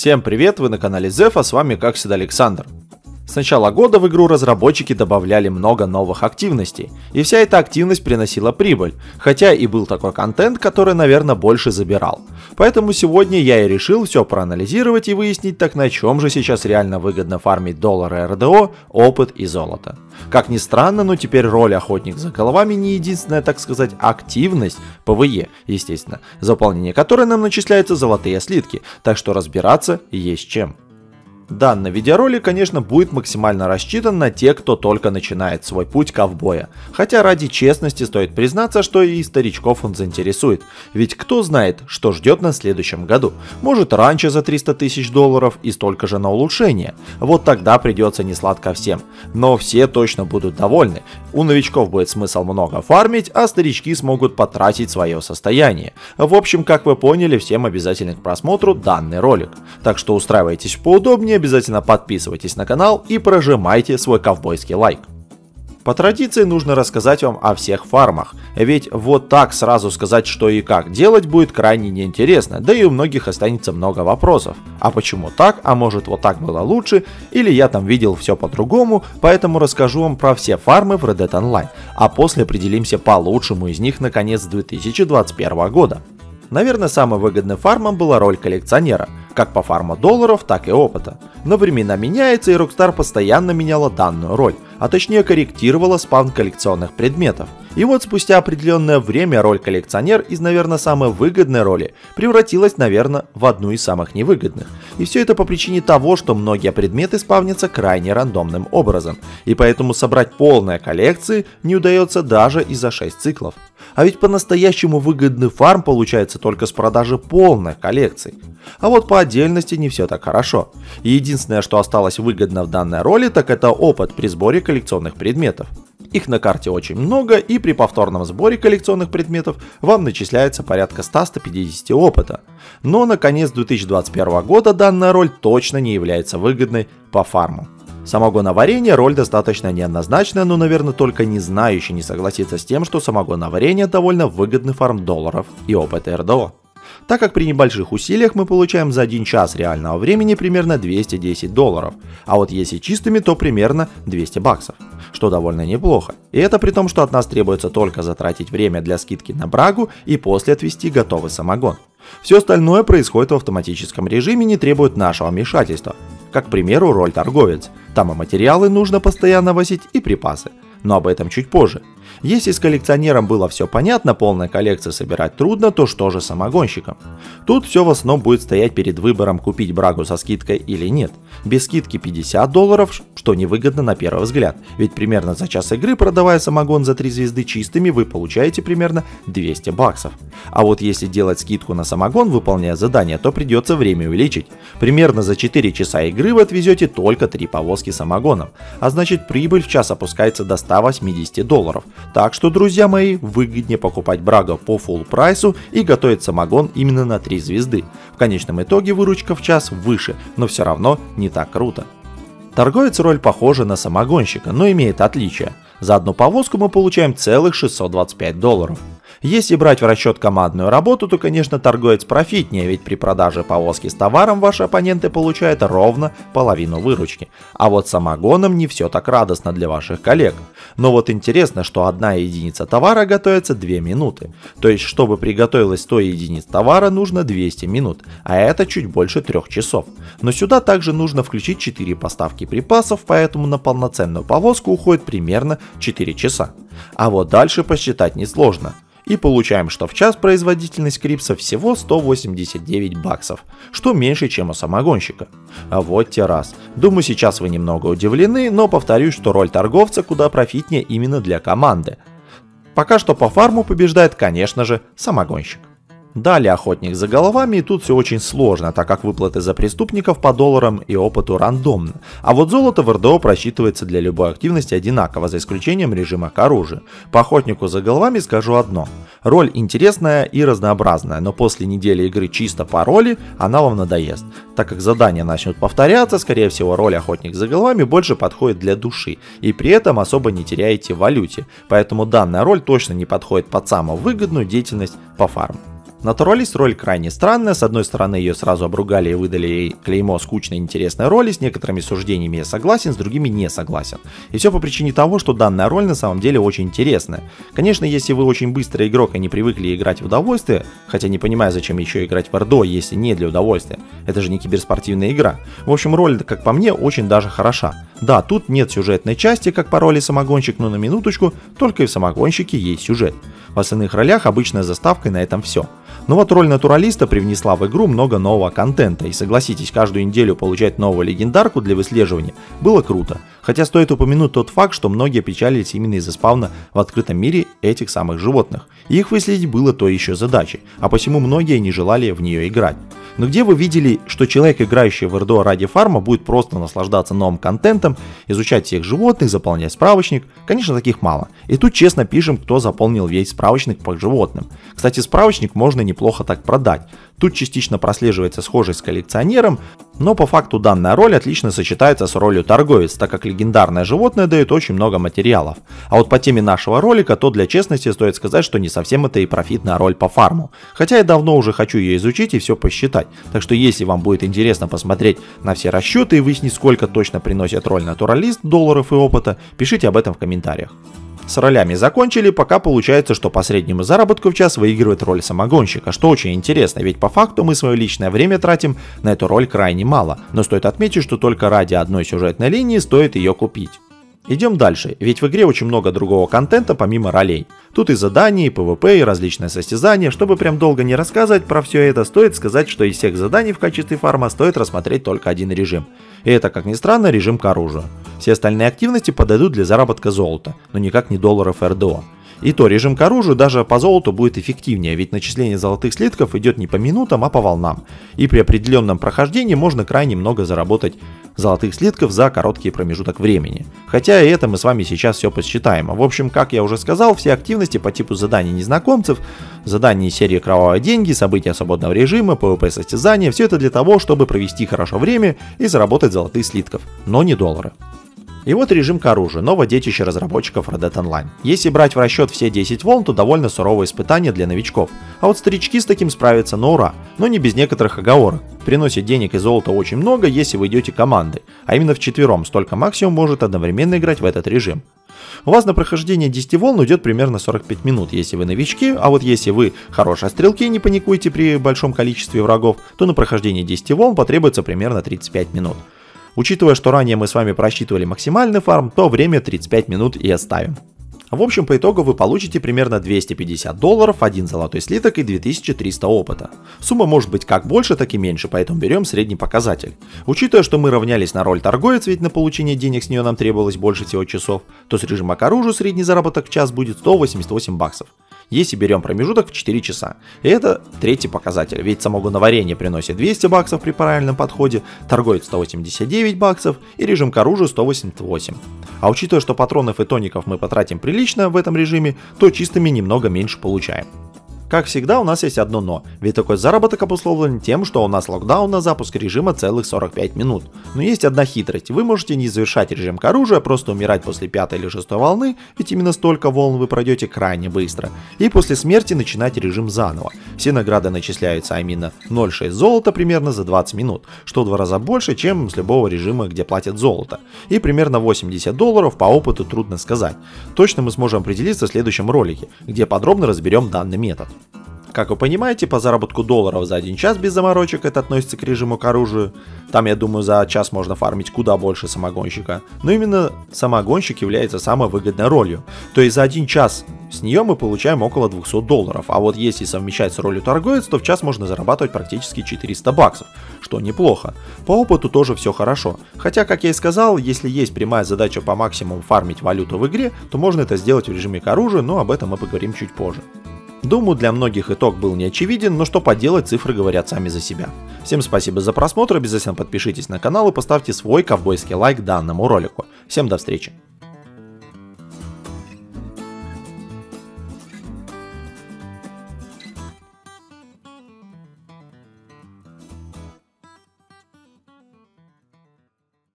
Всем привет, вы на канале Зеф, а с вами как всегда Александр. С начала года в игру разработчики добавляли много новых активностей, и вся эта активность приносила прибыль, хотя и был такой контент, который, наверное, больше забирал. Поэтому сегодня я и решил все проанализировать и выяснить, так на чем же сейчас реально выгодно фармить доллары РДО, опыт и золото. Как ни странно, но теперь роль охотник за головами не единственная, так сказать, активность ПВЕ, естественно, за выполнение которой нам начисляются золотые слитки, так что разбираться есть чем. Данный видеоролик, конечно, будет максимально рассчитан на тех, кто только начинает свой путь ковбоя. Хотя ради честности стоит признаться, что и старичков он заинтересует. Ведь кто знает, что ждет на следующем году. Может раньше за 300 тысяч долларов и столько же на улучшение. Вот тогда придется не сладко всем. Но все точно будут довольны. У новичков будет смысл много фармить, а старички смогут потратить свое состояние. В общем, как вы поняли, всем обязательно к просмотру данный ролик. Так что устраивайтесь поудобнее, обязательно подписывайтесь на канал и прожимайте свой ковбойский лайк. По традиции нужно рассказать вам о всех фармах, ведь вот так сразу сказать что и как делать будет крайне неинтересно, да и у многих останется много вопросов. А почему так, а может вот так было лучше, или я там видел все по-другому, поэтому расскажу вам про все фармы в Red Dead Online, а после определимся по лучшему из них на конец 2021 года. Наверное, самым выгодным фармом была роль коллекционера, как по фарму долларов, так и опыта. Но времена меняются и Rockstar постоянно меняла данную роль, а точнее корректировала спам коллекционных предметов. И вот спустя определенное время роль коллекционер из, наверное, самой выгодной роли превратилась, наверное, в одну из самых невыгодных. И все это по причине того, что многие предметы спавнятся крайне рандомным образом, и поэтому собрать полные коллекции не удается даже и за 6 циклов. А ведь по-настоящему выгодный фарм получается только с продажи полных коллекций. А вот по отдельности не все так хорошо. И единственное, что осталось выгодно в данной роли, так это опыт при сборе коллекционных предметов. Их на карте очень много, и при повторном сборе коллекционных предметов вам начисляется порядка 100-150 опыта. Но на конец 2021 года данная роль точно не является выгодной по фарму. Самогоноварение роль достаточно неоднозначная, но, наверное, только не знающий не согласится с тем, что самогоноварение довольно выгодный фарм долларов и опыт РДО. Так как при небольших усилиях мы получаем за 1 час реального времени примерно 210 долларов, а вот если чистыми, то примерно 200 баксов, что довольно неплохо. И это при том, что от нас требуется только затратить время для скидки на брагу и после отвести готовый самогон. Все остальное происходит в автоматическом режиме, не требует нашего вмешательства. Как, к примеру, роль торговец. Там и материалы нужно постоянно возить, и припасы. Но об этом чуть позже. Если с коллекционером было все понятно, полная коллекция собирать трудно, то что же с самогонщиком? Тут все в основном будет стоять перед выбором купить брагу со скидкой или нет. Без скидки 50 долларов, что невыгодно на первый взгляд, ведь примерно за час игры, продавая самогон за 3 звезды чистыми, вы получаете примерно 200 баксов. А вот если делать скидку на самогон, выполняя задание, то придется время увеличить. Примерно за 4 часа игры вы отвезете только 3 повозки самогоном, а значит прибыль в час опускается до 180 долларов. Так что, друзья мои, выгоднее покупать Брага по full прайсу и готовить самогон именно на 3 звезды. В конечном итоге выручка в час выше, но все равно не так круто. Торговец роль похожа на самогонщика, но имеет отличие. За одну повозку мы получаем целых 625 долларов. Если брать в расчет командную работу, то, конечно, торговец профитнее, ведь при продаже повозки с товаром ваши оппоненты получают ровно половину выручки. А вот самогоном не все так радостно для ваших коллег. Но вот интересно, что одна единица товара готовится 2 минуты. То есть, чтобы приготовилось 100 единиц товара, нужно 200 минут, а это чуть больше 3 часов. Но сюда также нужно включить 4 поставки припасов, поэтому на полноценную повозку уходит примерно 4 часа. А вот дальше посчитать несложно. И получаем, что в час производительность крипса всего 189 баксов, что меньше, чем у самогонщика. А вот те раз. Думаю, сейчас вы немного удивлены, но повторюсь, что роль торговца куда профитнее именно для команды. Пока что по фарму побеждает, конечно же, самогонщик. Далее охотник за головами, и тут все очень сложно, так как выплаты за преступников по долларам и опыту рандомны. А вот золото в РДО просчитывается для любой активности одинаково, за исключением режима к оружию. По охотнику за головами скажу одно. Роль интересная и разнообразная, но после недели игры чисто по роли она вам надоест. Так как задания начнут повторяться, скорее всего роль охотник за головами больше подходит для души, и при этом особо не теряете в валюте. Поэтому данная роль точно не подходит под самую выгодную деятельность по фарму. Натуралист роль крайне странная, с одной стороны ее сразу обругали и выдали ей клеймо скучной интересной роли, с некоторыми суждениями я согласен, с другими не согласен. И все по причине того, что данная роль на самом деле очень интересная. Конечно, если вы очень быстрый игрок и не привыкли играть в удовольствие, хотя не понимаю, зачем еще играть в Ордо, если не для удовольствия, это же не киберспортивная игра. В общем, роль, как по мне, очень даже хороша. Да, тут нет сюжетной части, как по роли самогонщик, но на минуточку, только и в самогонщике есть сюжет. В остальных ролях обычная заставка и на этом все. Но вот роль натуралиста привнесла в игру много нового контента, и согласитесь, каждую неделю получать новую легендарку для выслеживания было круто. Хотя стоит упомянуть тот факт, что многие печалились именно из-за спавна в открытом мире этих самых животных. И их выследить было то еще задачей, а посему многие не желали в нее играть. Но где вы видели, что человек, играющий в РДО ради фарма, будет просто наслаждаться новым контентом, изучать всех животных, заполнять справочник? Конечно, таких мало. И тут честно пишем, кто заполнил весь справочник по животным. Кстати, справочник можно неплохо так продать. Тут частично прослеживается схожесть с коллекционером, но по факту данная роль отлично сочетается с ролью торговец, так как легендарное животное дает очень много материалов. А вот по теме нашего ролика, то для честности стоит сказать, что не совсем это и профитная роль по фарму. Хотя я давно уже хочу ее изучить и все посчитать. Так что если вам будет интересно посмотреть на все расчеты и выяснить, сколько точно приносит роль натуралист долларов и опыта, пишите об этом в комментариях. С ролями закончили, пока получается, что по среднему заработку в час выигрывает роль самогонщика, что очень интересно, ведь по факту мы свое личное время тратим на эту роль крайне мало, но стоит отметить, что только ради одной сюжетной линии стоит ее купить. Идем дальше, ведь в игре очень много другого контента помимо ролей. Тут и задания, и ПВП, и различные состязания. Чтобы прям долго не рассказывать про все это, стоит сказать, что из всех заданий в качестве фарма стоит рассмотреть только один режим. И это, как ни странно, режим к оружию. Все остальные активности подойдут для заработка золота, но никак не долларов РДО. И то режим к оружию даже по золоту будет эффективнее, ведь начисление золотых слитков идет не по минутам, а по волнам. И при определенном прохождении можно крайне много заработать золотых слитков за короткий промежуток времени. Хотя и это мы с вами сейчас все посчитаем. В общем, как я уже сказал, все активности по типу заданий незнакомцев, задания серии «Кровавые деньги», события свободного режима, PvP состязания, все это для того, чтобы провести хорошо время и заработать золотых слитков, но не доллары. И вот режим к оружию, новое детище разработчиков Red Dead Online. Если брать в расчет все 10 волн, то довольно суровое испытание для новичков. А вот старички с таким справятся на ура, но не без некоторых оговорок. Приносит денег и золота очень много, если вы идете командой, а именно в четвером столько максимум может одновременно играть в этот режим. У вас на прохождение 10 волн уйдет примерно 45 минут, если вы новички, а вот если вы хорошие стрелки, не паникуйте при большом количестве врагов, то на прохождение 10 волн потребуется примерно 35 минут. Учитывая, что ранее мы с вами просчитывали максимальный фарм, то время 35 минут и оставим. В общем, по итогу вы получите примерно 250 долларов, один золотой слиток и 2300 опыта. Сумма может быть как больше, так и меньше, поэтому берем средний показатель. Учитывая, что мы равнялись на роль торговец, ведь на получение денег с нее нам требовалось больше всего часов, то с режима к оружию средний заработок в час будет 188 баксов если берем промежуток в 4 часа. И это третий показатель, ведь самогоноварение приносит 200 баксов при правильном подходе, торгует 189 баксов и режим к оружию 188. А учитывая, что патронов и тоников мы потратим прилично в этом режиме, то чистыми немного меньше получаем. Как всегда, у нас есть одно но, ведь такой заработок обусловлен тем, что у нас локдаун на запуск режима целых 45 минут. Но есть одна хитрость, вы можете не завершать режим к оружию, а просто умирать после пятой или шестой волны, ведь именно столько волн вы пройдете крайне быстро, и после смерти начинать режим заново. Все награды начисляются, именно 0,6 золота примерно за 20 минут, что в два раза больше, чем с любого режима, где платят золото. И примерно 80 долларов по опыту трудно сказать. Точно мы сможем определиться в следующем ролике, где подробно разберем данный метод. Как вы понимаете, по заработку долларов за один час без заморочек это относится к режиму к оружию. Там, я думаю, за час можно фармить куда больше самогонщика. Но именно самогонщик является самой выгодной ролью. То есть за один час с нее мы получаем около 200 долларов. А вот если совмещать с ролью торговец, то в час можно зарабатывать практически 400 баксов, что неплохо. По опыту тоже все хорошо. Хотя, как я и сказал, если есть прямая задача по максимуму фармить валюту в игре, то можно это сделать в режиме к оружию, но об этом мы поговорим чуть позже. Думаю, для многих итог был не очевиден, но что поделать, цифры говорят сами за себя. Всем спасибо за просмотр, обязательно подпишитесь на канал и поставьте свой ковбойский лайк данному ролику. Всем до встречи!